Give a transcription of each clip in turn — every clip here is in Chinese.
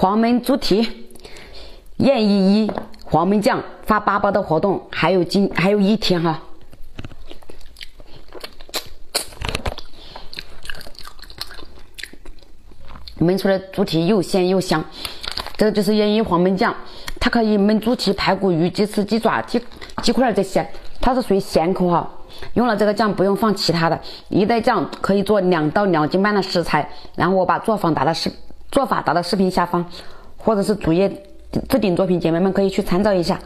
黄焖猪蹄，燕一一黄焖酱发八包的活动，还有今还有一天哈。焖出来猪蹄又鲜又香，这个就是燕一黄焖酱，它可以焖猪蹄、排骨、鱼、鸡翅、鸡爪、鸡鸡块这些，它是属于咸口哈。用了这个酱不用放其他的，一袋酱可以做两到两斤半的食材。然后我把做法打到视做法打到视频下方，或者是主页置顶作品，姐妹们可以去参照一下。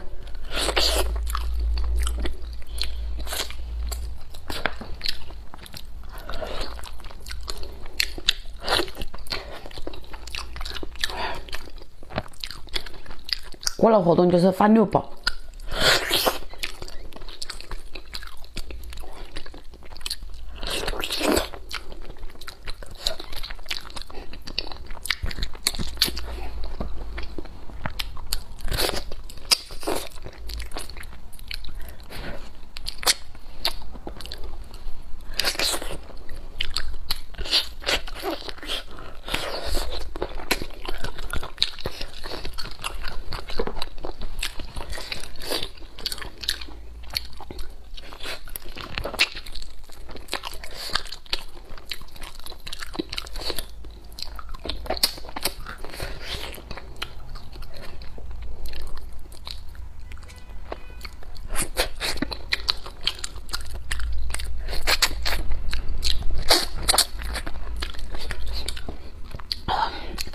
过了活动就是发六包。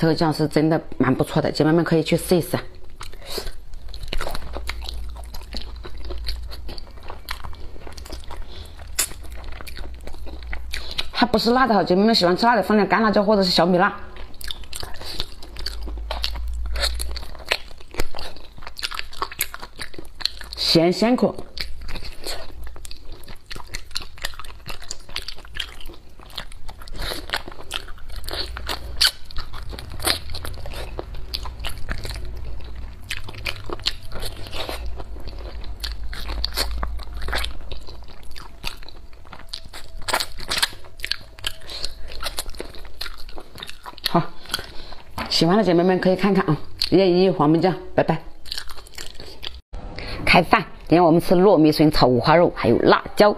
这个酱是真的蛮不错的，姐妹们可以去试一试。它不是辣的哈，姐妹们喜欢吃辣的放点干辣椒或者是小米辣，咸鲜口。喜欢的姐妹们可以看看啊，燕一黄焖酱，拜拜。开饭，今天我们吃糯米笋炒五花肉，还有辣椒。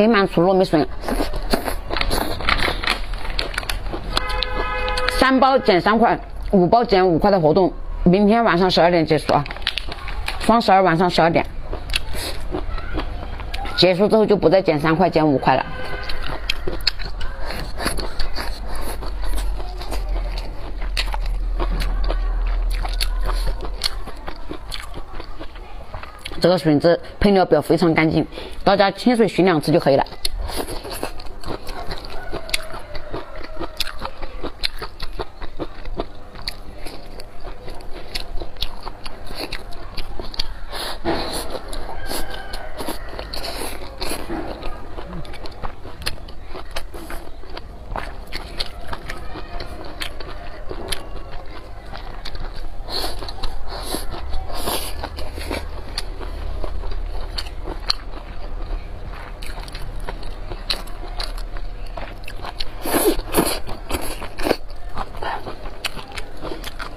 新满厨糯米笋，三包减三块，五包减五块的活动，明天晚上十二点结束啊！双十二晚上十二点结束之后就不再减三块，减五块了。这个笋子配料表非常干净，大家清水洗两次就可以了。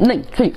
嫩脆。